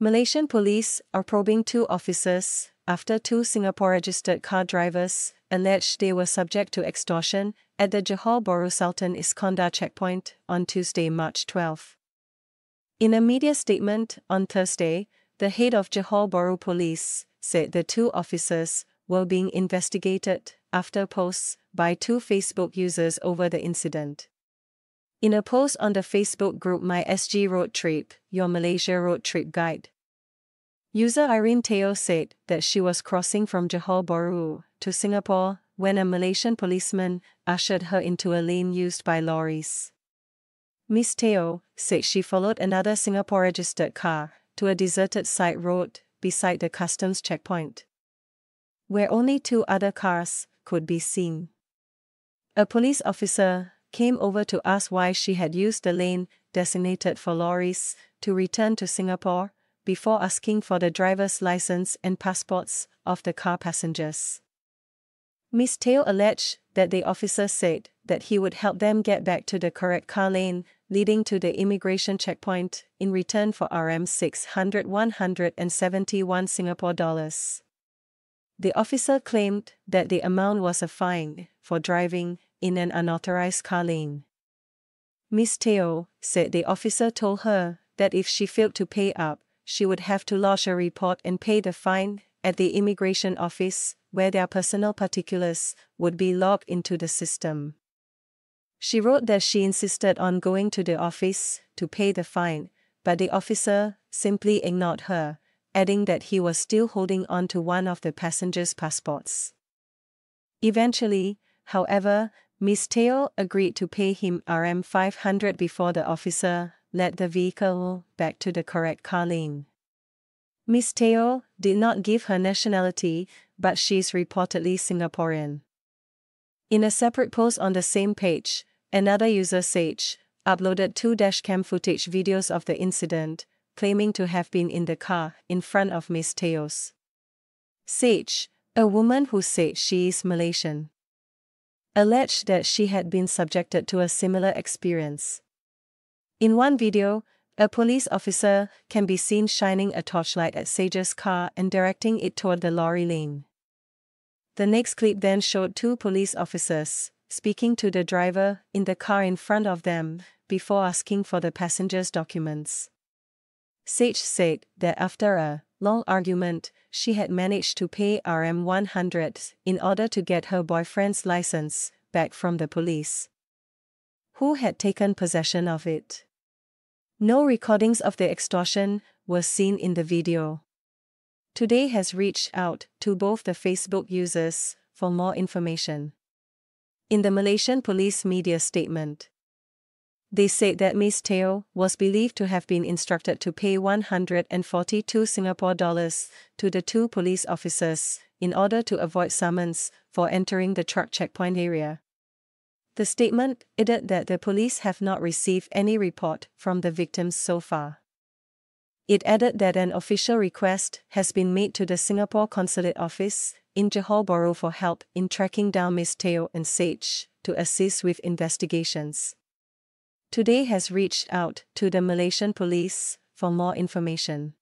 Malaysian police are probing two officers after two Singapore registered car drivers alleged they were subject to extortion at the Johor Bahru Sultan Iskandar checkpoint on Tuesday, March 12. In a media statement on Thursday, the head of Johor Bahru Police said the two officers were being investigated after posts by two Facebook users over the incident. In a post on the Facebook group My SG Road Trip, Your Malaysia Road Trip Guide, user Irene Teo said that she was crossing from Johor Bahru to Singapore when a Malaysian policeman ushered her into a lane used by lorries. Miss Teo said she followed another Singapore registered car to a deserted side road beside the customs checkpoint, where only two other cars could be seen. A police officer came over to ask why she had used the lane designated for lorries to return to Singapore before asking for the driver's license and passports of the car passengers. Miss Teo alleged that the officer said that he would help them get back to the correct car lane leading to the immigration checkpoint in return for RM 600 171 Singapore dollars. The officer claimed that the amount was a fine for driving in an unauthorized car lane. Ms. Teo said the officer told her that if she failed to pay up, she would have to lodge a report and pay the fine at the immigration office, where their personal particulars would be logged into the system. She wrote that she insisted on going to the office to pay the fine, but the officer simply ignored her, adding that he was still holding on to one of the passengers' passports. Eventually, however, Ms. Teo agreed to pay him RM 500 before the officer led the vehicle back to the correct car lane. Ms. Teo did not give her nationality, but she is reportedly Singaporean. In a separate post on the same page, another user Sage uploaded two dashcam footage videos of the incident, claiming to have been in the car in front of Miss Teo's. Sage, a woman who said she is Malaysian, alleged that she had been subjected to a similar experience. In one video, a police officer can be seen shining a torchlight at Sage's car and directing it toward the lorry lane. The next clip then showed two police officers speaking to the driver in the car in front of them before asking for the passenger's documents. Sage said that after a long argument, she had managed to pay RM 100 in order to get her boyfriend's license back from the police, who had taken possession of it. No recordings of the extortion were seen in the video. Today has reached out to both the Facebook users for more information. In the Malaysian police media statement, they said that Ms. Teo was believed to have been instructed to pay 142 Singapore dollars to the two police officers in order to avoid summons for entering the truck checkpoint area. The statement added that the police have not received any report from the victims so far. It added that an official request has been made to the Singapore Consulate Office in Johor Bahru for help in tracking down Ms. Teo and Sage to assist with investigations today has reached out to the Malaysian police for more information.